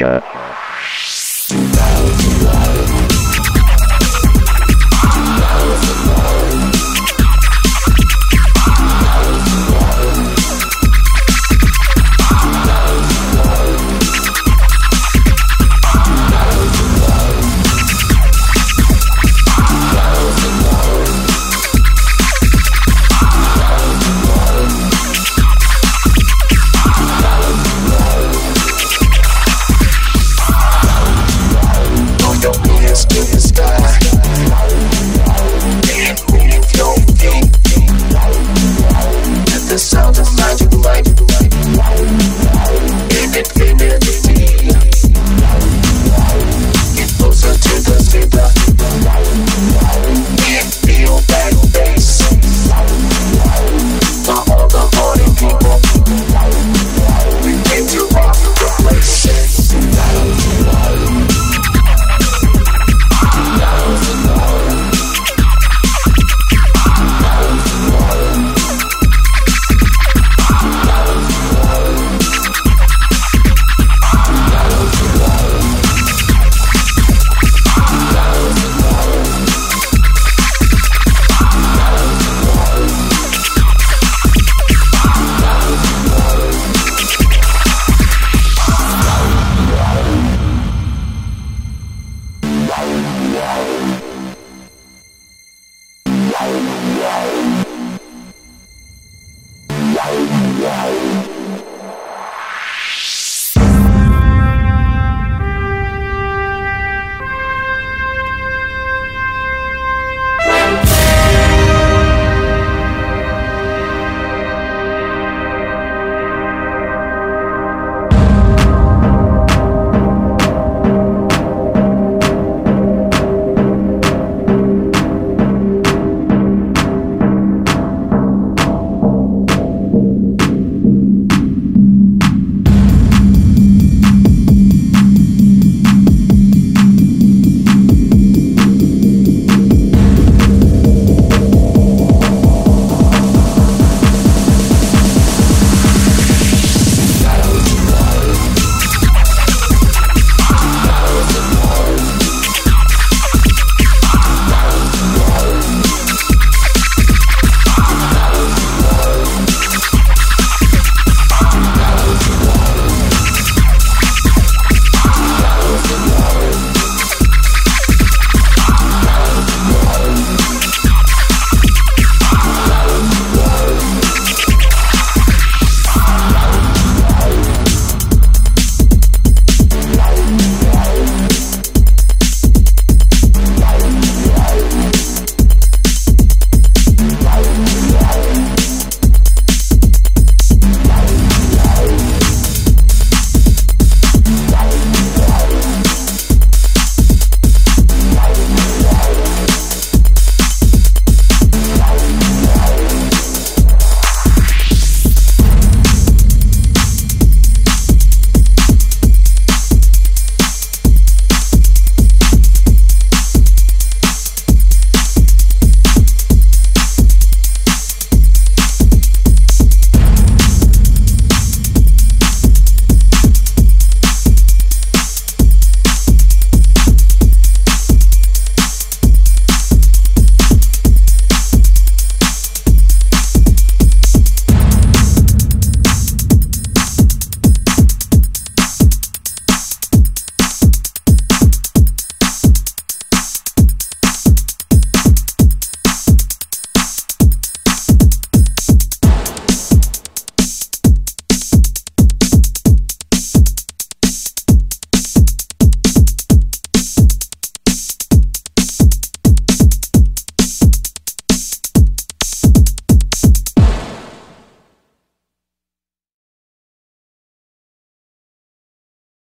Russia. to.